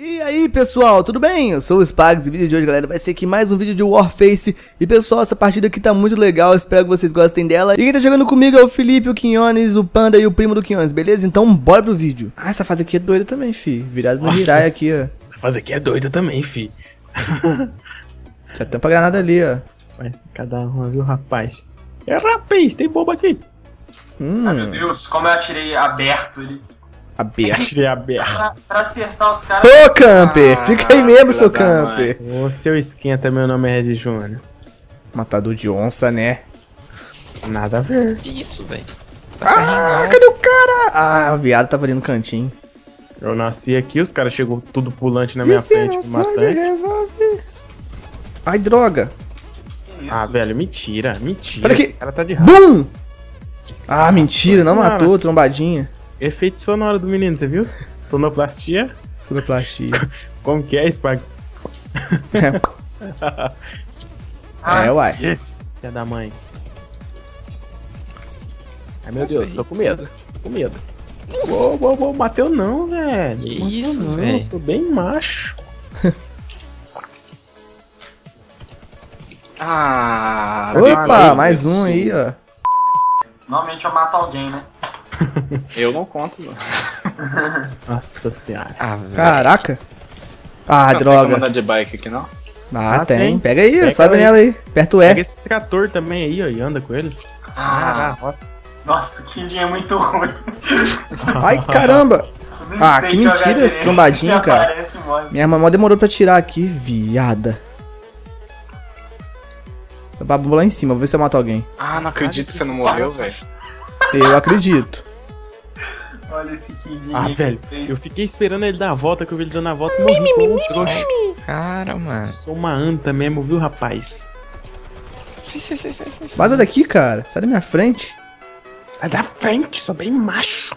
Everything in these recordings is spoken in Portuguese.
E aí pessoal, tudo bem? Eu sou o Spags e o vídeo de hoje galera vai ser aqui mais um vídeo de Warface. E pessoal, essa partida aqui tá muito legal, espero que vocês gostem dela. E quem tá jogando comigo é o Felipe, o Quinones, o Panda e o primo do Quinones, beleza? Então bora pro vídeo. Ah, essa fase aqui é doida também, fi. Virado no Hirai aqui, ó. Essa fase aqui é doida também, fi. Já tampa a granada ali, ó. Mas cada uma, viu, rapaz? É rapaz, tem bomba aqui. Hum, Ai meu Deus, como eu atirei aberto ele. Aberto Atirei aberto Pra, acertar os caras. Ô camper, Ah, fica aí mesmo seu camper Ô, seu esquenta, meu nome é Red Júnior Matador de onça, né? Nada a ver Que isso, velho? Ah, cadê o cara? Ah, o viado tava ali no cantinho Eu nasci aqui, os caras chegou tudo pulante na minha frente, me matando revolver Ai, droga? Ah, velho, mentira, mentira Olha aqui. Esse cara tá de raiva Bum! Ah, mentira, não matou, trombadinha Efeito sonoro do menino, você viu? Sonoplastia. Sonoplastia. Como que é, Spag? É, uai. Filha da mãe. Ai, meu Não Deus, sei. tô com medo Tô com medo. Uou, uou, uou, bateu não, velho. Que Bateu isso, não, velho? Sou bem macho. Ah, Opa, mais um aí, ó. Normalmente eu mato alguém, né? Eu não conto, não. Nossa senhora Ah. Caraca Ah, Não tem como droga andar de bike aqui, não? Ah, Ah, tem. tem. Pega aí, Pega sobe aí. nela aí Aperta o Pega E esse trator também aí, ó, e anda com ele Ah, Ah, nossa Nossa, que dia muito ruim. Ai, caramba Ah, que mentira esse trombadinho, cara. aparece. Minha mamãe demorou pra tirar aqui, viada Tá babando lá em cima, vou ver se eu mato alguém ah, não acredito que você não morreu, velho. Eu acredito Olha esse kidinho. Ah, velho, eu fiquei esperando ele dar a volta, que eu vi ele dando a volta e morri trouxa. Cara, mano. Sou uma anta mesmo, viu, rapaz? Sim, sim, sim, sim, sim. Vaza daqui, cara, sai da minha frente Sai da frente, sou bem macho.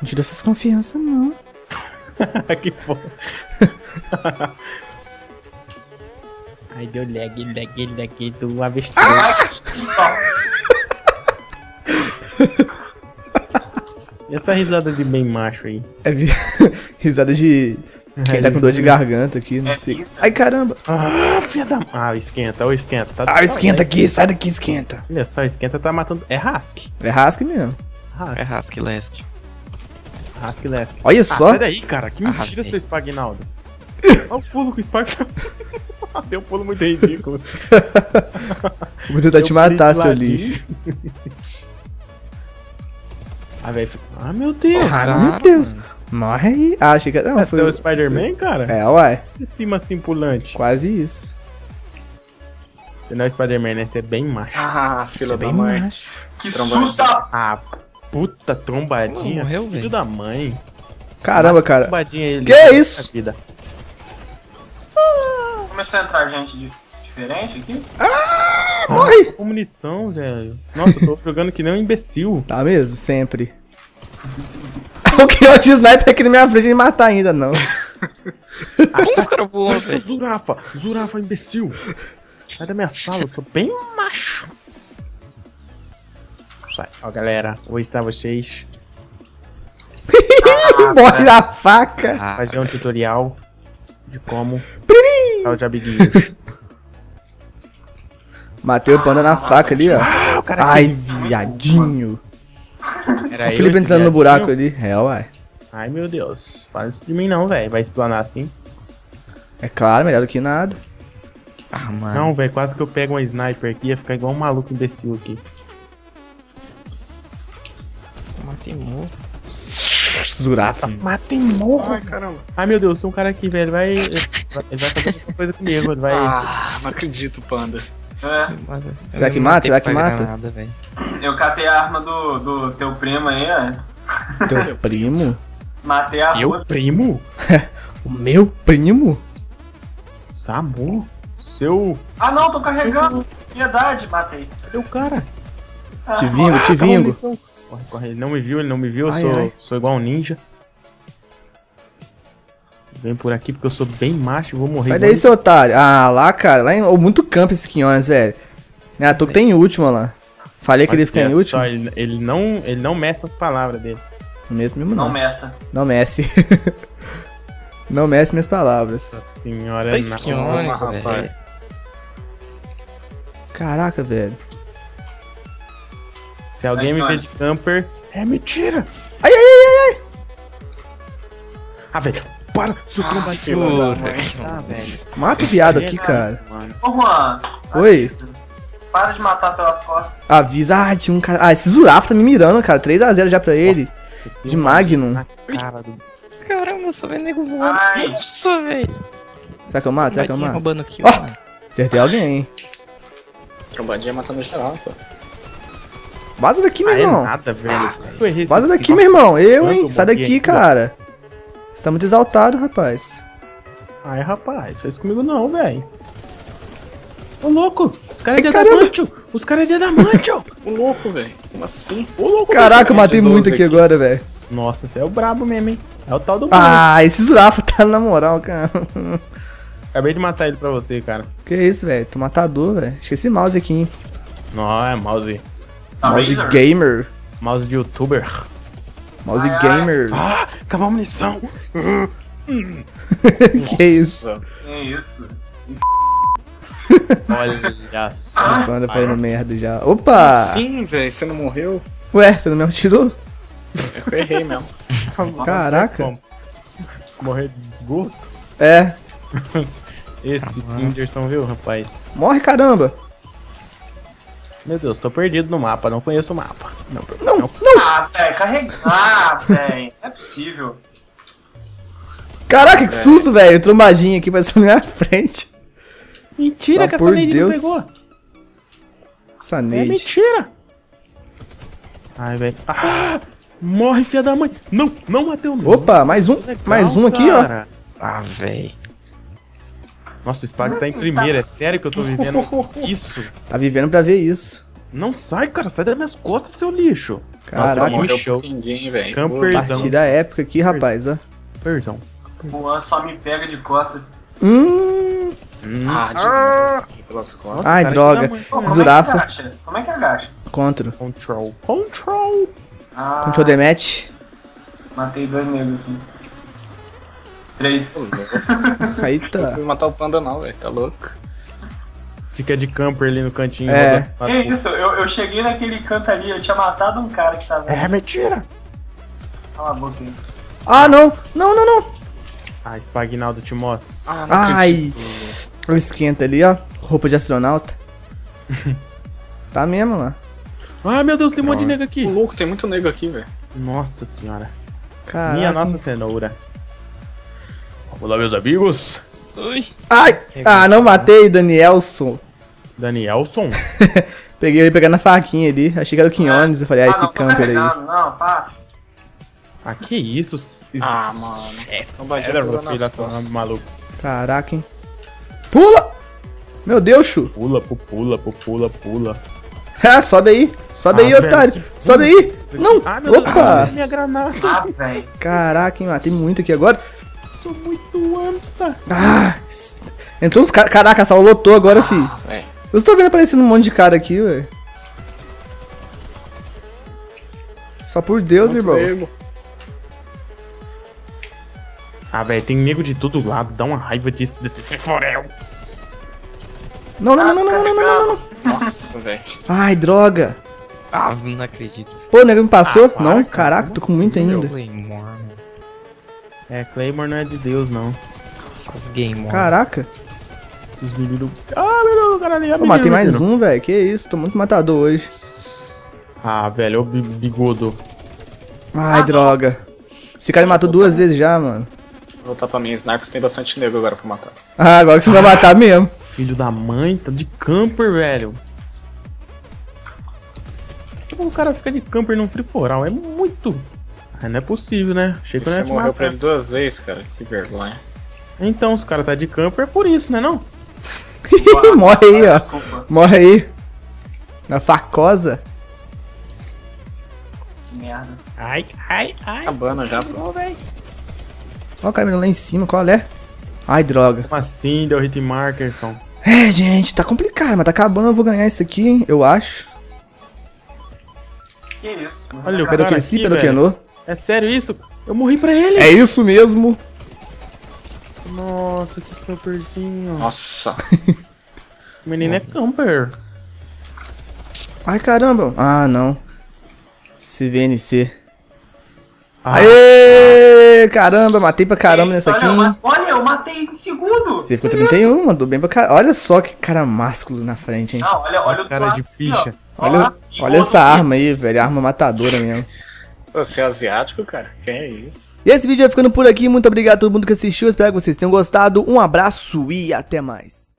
Não te dou essas confianças, não que porra. Ai, deu lag, lag, lag do avestruz. Ai, essa risada de bem macho aí? É risada de quem tá com dor de garganta aqui, não É sei isso? Ai, caramba Ah, filha da... Ah, esquenta, ô esquenta. Tá Ah, esquenta aqui, sai daqui, esquenta Olha só, esquenta tá matando... É Rask. É rasque mesmo É Rask, Lesk. Rask left. Olha Ah, só sai daí, cara. Que mentira, seu Spagnaldo. Olha o pulo que o Spag... Deu um pulo muito ridículo. Vou tentar te matar, seu ladinho. lixo Ah, velho. Ah, meu Deus. Ah, Cara, meu Deus Morre aí Ah, achei que... Não, É foi... seu Spider-Man, cara? É, uai De cima assim, pulante. Quase isso Você não é Spider-Man, né? Você é bem macho. Ah, Você filha é da bem mãe. macho Que susto! Ah, puta trombadinha. Não, morreu, filho velho. da mãe. Caramba, Mata cara Trombadinha ele. Que é isso? Vida. Começou a entrar gente diferente aqui? Morre Com munição, velho. Nossa, eu tô jogando que nem um imbecil. Tá mesmo, sempre O que é de sniper aqui na minha frente me matar ainda, não Os caras voam, Sai, seu velho. Zurafa! Zurafa, imbecil! Sai da minha sala, eu sou bem macho. Sai. Ó, galera, vou ensinar vocês Morre na faca Ah, fazer um tutorial de como tal de amiguinhos. Matei o panda na faca ali, ó Ah, Ai, viadinho Era O Felipe entrando no viadinho? buraco ali É, uai Ai, meu Deus. Faz isso de mim não, velho. Vai explanar assim. É claro, melhor do que nada ah, mano. Não, velho. Quase que eu pego uma sniper aqui. Ia ficar igual um maluco imbecil aqui. Só matei morro. Zurafa Matei morro. Ai, caramba. Ai, meu Deus. Tem um cara aqui, velho. Vai... Ele vai fazer alguma coisa comigo. Ele vai... Ah, não acredito, panda. É, Será que mata? Será que mata? velho. eu catei a arma do, do teu primo aí, ó. Teu primo? Matei a Eu, outra. primo? O meu primo? Samu? Seu... Ah não, tô carregando. Piedade, matei. Cadê o cara? Ah, Te vingo, te Acabou a vingo. Corre, corre. Ele não me viu, ele não me viu. Eu Ai, sou, ai. sou igual um ninja. Vem por aqui porque eu sou bem macho e vou morrer. Sai daí, seu otário Ah, lá, cara Lá em... oh, muito campo esse Quinones, velho Né, à toa que tem em última lá Falei que ele ia ficar em Olha último só, ele, ele não, ele não meça as palavras dele. Mesmo mesmo Não não meça. Não Messi Não meça minhas palavras. Nossa senhora, Ai, que ônibus, rapaz. Caraca, velho. Se alguém me Vai, vê de camper, é mentira. Ai, ai, ai, ai, ai. Ah, velho, para, seu tromba de filho da mãe. Ah. Mata o viado aqui, cara. Ô, Juan. Oi. Para de matar pelas costas. Avisa. Ah, tinha um cara. Ah, esse Zuraf tá me mirando, cara. 3x0 já pra ele. De Magnum. Cara do... Caramba, só vem nego voando. Ai. Nossa, velho. Será que eu mato? Será que eu mato? roubando aqui, Ó. Acertei alguém, hein? Trombadinha matando geral, pô. Vaza daqui, meu Ah, é irmão. Vaza daqui, meu irmão. Eu, hein? Sai daqui, cara. Você tá muito exaltado, rapaz. Ai, rapaz, fez comigo não, velho. Ô, louco, os caras é de adamantio. Os caras é de adamantio. O louco, velho. Como assim? Ô, louco, Caraca, eu matei de 12 muito aqui aqui. agora, velho. Nossa, você é o brabo mesmo, hein? É o tal do ah. Ah, esse Zurafa tá na moral, cara. Acabei de matar ele pra você, cara. Que isso, velho? Tô matador, velho. Esqueci mouse aqui, hein? Não, é mouse. Mouse gamer. Mouse de youtuber. Mouse Ai, ai. gamer. Ah, acabou a munição. que isso? Que isso? Olha só. Esse panda fazendo merda já. Opa! Sim, velho. Você não morreu? Ué, você não me atirou? Eu errei mesmo. Caraca. Morrer de desgosto. É. Esse Whindersson, viu, rapaz? Morre, caramba. Meu Deus, tô perdido no mapa, não conheço o mapa. Não, Não, não. Ah, velho, carregar. Ah, velho. Não é possível. Caraca, que susto, velho. Trombadinha aqui passando na minha frente. Mentira Só que essa Deus. não pegou. Essa É Neide. mentira. Ai, velho. Ah, morre, filha da mãe. Não, não matei o Opa, mais um. Legal, mais um aqui, ó. Ah, velho. Nossa, o Spag tá em primeiro. É sério que eu tô vivendo isso? Tá vivendo pra ver isso. Não sai, cara. Sai das minhas costas, seu lixo. Caraca. Nossa, velho. Camperzão. Partida épica aqui, rapaz, ó. Perdão. O Juan só me pega de costas. Hum. Ah, de pelas costas. Ai, cara, droga. Pô, como é que Zurafa. agacha? Como é que agacha? Contra. Control. Control. Ah, Control the match. matei dois negros aqui. Três. Aí Não tá. precisa matar o panda, não, velho. Tá louco? Fica de camper ali no cantinho. É. Que isso? Eu, eu cheguei naquele canto ali, eu tinha matado um cara que tava. É mentira. Cala a boca aí. Ah, não. Não, não, não. Ah, Spagnaldo Timóteo. Ah, não Ai. O esquenta ali, ó. Roupa de astronauta. tá mesmo lá. Ai, meu Deus, tem um monte de nego O aqui. louco, tem muito nego aqui, velho. Nossa senhora. Caraca. Minha nossa cenoura. Vamos lá, meus amigos. Ui. Ai! Ah, não matei, Danielson. Danielson. Peguei ele pegar na faquinha ali. Achei que era o Quinones. Eu falei, ah, esse não, camper aí. Não, passa. Ah, que isso? Isso- Ah, mano. É, era meu filho sua maluco. Caraca, hein. Pula! Meu Deus, Chu. Pula, pu- pula, pu- pula, pula. Ah, sobe aí. Sobe Ah, aí, velho, otário. Sobe aí. Não. Ah, meu Deus, Opa. minha granada. Ah, velho. Caraca, hein. Matei muito aqui agora. Sou muito anta. Ah. Entrou uns caras. Caraca, a sala lotou agora, fi. Ah, velho. Eu estou vendo aparecendo um monte de cara aqui, ué. Só por Deus, Muito irmão. nego. Ah, velho, tem nego de todo lado. Dá uma raiva disso, desse feforel. Não, não, não, não, não, não, não, não, não. Nossa, velho. Ai, droga. Ah, não acredito. Pô, o nego me passou? Ah, para, não? cara, Caraca, tô com muito ainda. Claymore. É, Claymore não é de Deus, não. Essas game Caraca. Esses meninos... Ah, meu Deus, cara. Eu matei mais um, velho. Que isso, tô muito matador hoje. Ah, velho, ô bi- bigodo. Ai, droga. Esse cara me matou duas vezes já, mano. Vou voltar pra minha sniper tem bastante nego agora pra matar. Ah, agora que você vai matar mesmo. Filho da mãe, tá de camper, velho. Como o cara fica de camper num friporal? É muito. Ah, não é possível, né? Achei que Você morreu pra matar. ele duas vezes, cara. Que vergonha. Então, os caras tá de camper é por isso, né não? Morre aí, ó. Desculpa. Morre aí. Na facosa. Que merda. Ai, ai, ai. Acabando já, pô. Ó o lá em cima, qual é? Ai, droga. Como assim, deu hit markerson? É, gente, tá complicado, mas tá acabando, eu vou ganhar isso aqui, hein, eu acho. Que isso? Olha o cara aqui, velho. não. É sério isso? Eu morri pra ele. É isso mesmo. Nossa, que camperzinho. Nossa. O menino é camper. Ai, caramba. Ah, não. CVNC. Ah, Aê! Caramba, matei pra caramba nessa aqui. olha, eu olha, matei em segundo. Você ficou 31, mandou bem pra caramba. Olha só que cara másculo na frente, hein? Não, olha, olha o cara de ficha. Olha, olha essa arma aí, velho. Arma matadora mesmo. Você é asiático, cara? Quem é isso? E esse vídeo vai ficando por aqui. Muito obrigado a todo mundo que assistiu. Espero que vocês tenham gostado. Um abraço e até mais.